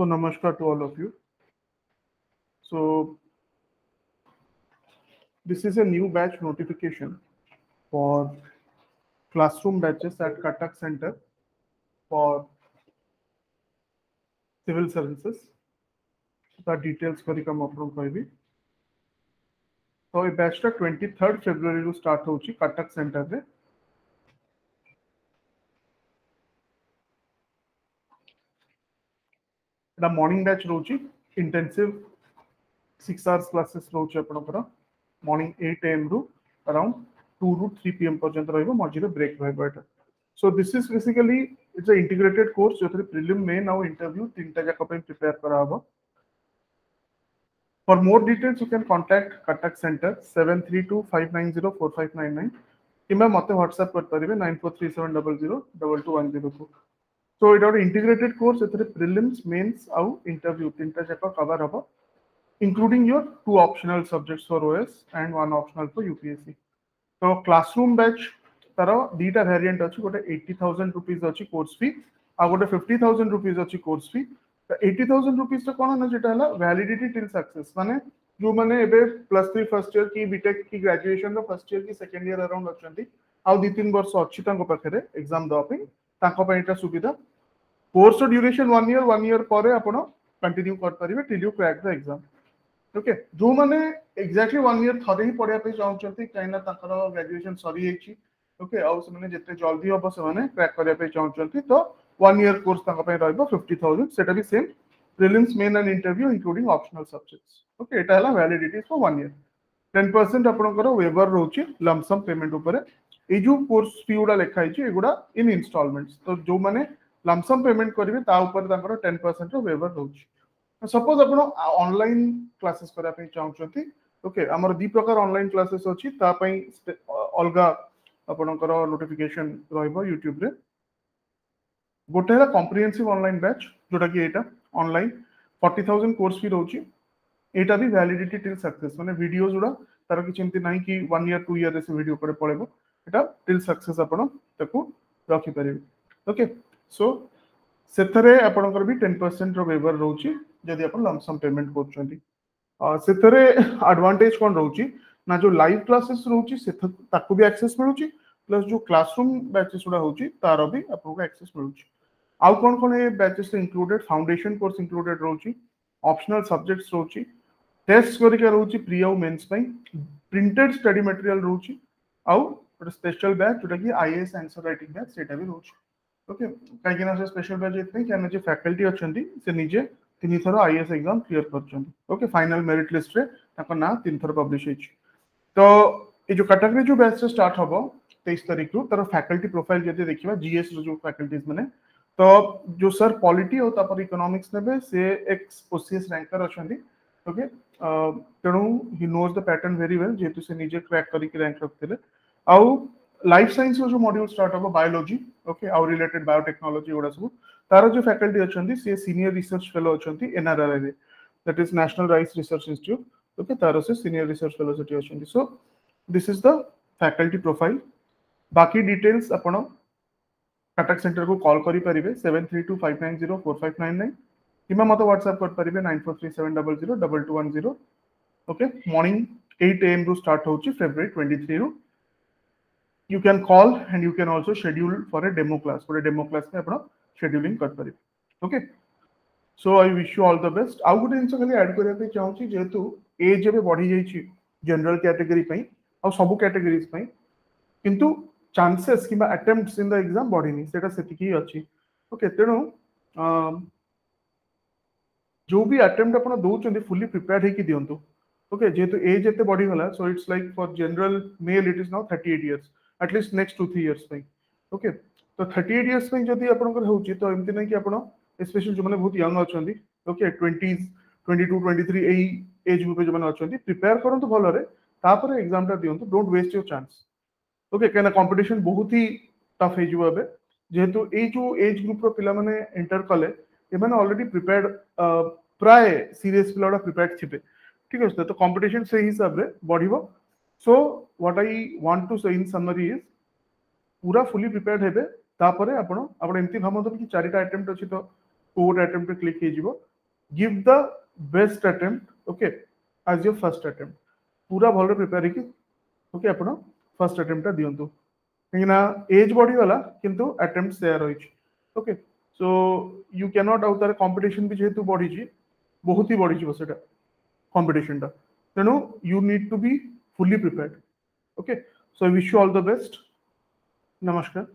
So namaskar to all of you. So this is a new batch notification for classroom batches at Katak Center for civil services. The details for come up from कोई so a batch batch 23rd february को start hochi katak center centre एटा morning batch रोच intensive six hours classes रोच आप morning eight AM रु around two रु three P M पर्यटन रोज मझे break so this is basically it's a integrated course जो प्रिलिम मेन आउ इंटरव्यू तीन टा जाक प्रिपेयर करा for more details you can contact Cuttack centre 7325904599 किंवा मते व्हाट्सएप करता रिवे 9437002100 को तो ये गोटे इंटिग्रेटेड कोर्स प्रिलिम्स मेन्स आउ इंटरव्यू तीन टा जाक कवर हम including your two optional subjects for OS and one optional for UPSC तो क्लासरूम बैच तरह दीटा भारियंट अच्छी गोटे एट्टी थाउजेंड रुपीज अच्छी कोर्स फी आ गोटे फिफ्टी थाउजेंड रुपीज अच्छी कोर्स फी तो एट्टी थाउजेंड रुपीज तो कौन ना जो टिल सक्से मैंने जो मैंने प्लस थ्री फर्स्ट इयर की बीटेक की ग्राजुएसन फर्स्ट इयर की सेकेंड इयर अराउंड अच्छा आउ दी तीन वर्ष अच्छी पाखे एक्जाम दवापी ताकि सुविधा course duration one year one year पर कंटिन्यू करेंगे till you crack the exam okay जो मैंने एक्जाक्टली वन ईयर थे ही पढ़ाई चाहते कहीं ग्राजुएसन सरी ओके आते जल्दी हम से क्राक करने चाहते तो one year course fifty thousand से same prelims main and interview including optional subjects okay ये validity for one year ten percent आपबर रोच लमसम पेमेंट उपरे ये कोर्स फी गुड़ा लिखाई गुड़ा इन इनस्टलमेंट्स तो जो मैंने लमसम पेमेंट करेंगे टेन परसेंट रेवर रोज सपोज आपल क्लासेस करने चाहते ओके आम दी प्रकार अनल क्लासेस अच्छी अलग आपणकर नोटिफिकेशन रूट्यूब गोटे है अनल बैच जोटा कि यहाँ अनलाइन फर्टी थाउजेंड कोर्स भी रोचे यहाँ भी भैलीडिटी टिल सक्सेस मैंने भिड जोड़ा तार किसी एमती ना कि वन इयर टू इयर से भिड पड़े यहाँ टिल सक्सेस आपको रखिपारे ओके सो से आपंकर टेन परसेंट रेवर रोचे जदि आप लमसम पेमेंट करडवांटेज कौन रोच ना जो लाइव क्लासेस रोचे से भी आक्सेस मिलूँ प्लस जो क्लासरूम बैचेस गुड़ा हो तार भी आपको एक्सेस मिलूँ आउ कौन कौन ये batches included foundation course included रोच optional subjects रोच टेस्ट करा रोच प्री आउ मेन्स प्रिंटेड स्टडी मेटेरियल रोच आउ गोटे स्पेशल बैच जोटा कि I S answer write batch से रोचे ओके कहीं स्पेशल बैच इतना जो फैकल्टी अच्छा से निजे तीन थर आई एस एक्जाम क्लीयर करके फाइनाल मेरीट लिस्ट में तीन थर पब्लीश हो तो ये जो कटक्री जो बैच स्टार्ट हम तेईस तारीख रु तर फैकल्टी प्रोफाइल जी देखा जीएस रो फैकल्टीज मैंने तो जो सर पॉलिटी और तापर इकोनॉमिक्स ने से एक ओसीएस रैंकर अच्छा ओके तेणु he knows the pattern very well जेहेतु से निजे क्रैक करके रैंक रखते आउ लाइफ साइंस जो मड्यूल स्टार्ट हम बायोलॉजी ओके आउ रिलेटेड बायोटेक्नोलोजी गुड़ा सब तार जो फैकल्टी अच्छा सी सीनियर रिसर्च फेलो अच्छा एनआरआरआई रे that is national rice research institute okay तार से सीनियर रिसर्च फेलो से अच्छा so this is the faculty profile बाकी डिटेल्स आप कांटेक्ट सेंटर को कॉल करेंगे seven three two five nine zero four five nine nine WhatsApp करेंगे nine four three seven double zero double two one zero okay morning eight AM रु start हो February twenty three रु you can call and you can also schedule for a demo class गोटे demo class में आज scheduling okay so I wish you all the best आउ गोटे जिनस खाली add करने चाहिए जेहतु एज एवं बढ़ी जाइए जनरल कैटेगरी और सब कैटेगरीज कि चानसेस कि अटेम्प्ट इन द एग्जाम बढ़ी से अच्छी ओके तेणु जो भी आटेम्प्ट आप दूसरी फुल्ली प्रिपेयर होकर दिंतु ओके जेहतु एज एत बढ़ीगला so it's like for general male it is now thirty eight years at least next two three years okay तो थर्टी एट इयर्स जब आप तो एमती नहीं कि आप स्पेशल जो बहुत यंग अच्छा okay twenties twenty two twenty three age group अच्छा प्रिपेयर करते भल एक्जाम दिखाई डोट वेस्ट योर चान्स ओके कहीं कंपिटन बहुत ही टफ हो जेहेतु यू एज ग्रुप रे एंटर कले अलरेडी प्रिपेयर प्राय सीरीयस पिला प्रिपेयर थे ठीक अच्छे तो कंपिटन से हिसाब से बढ़ो so what I want to say in summary is पूरा फुली प्रिपेयर्ड हेबे तापर आपण आपण एंति भाबंतु कि चारटा अटेम्प्ट अछि तो कोड अटेम्प्ट क्लिक हे जीवो give the best attempt okay as your first attempt पूरा भलो प्रिपेयर कि ओके आपण फर्स्ट अटेम्प्टटा दियंतु कहीं ना एज बॉडी वाला किंतु अटेम्प्ट शेयर होई रही okay so you can not out the competition भी बॉडी बढ़ी बहुत ही बॉडी बढ़ी बसटा कंपटीशन टा तेणु you need to be fully prepared okay so i wish you all the best namaskar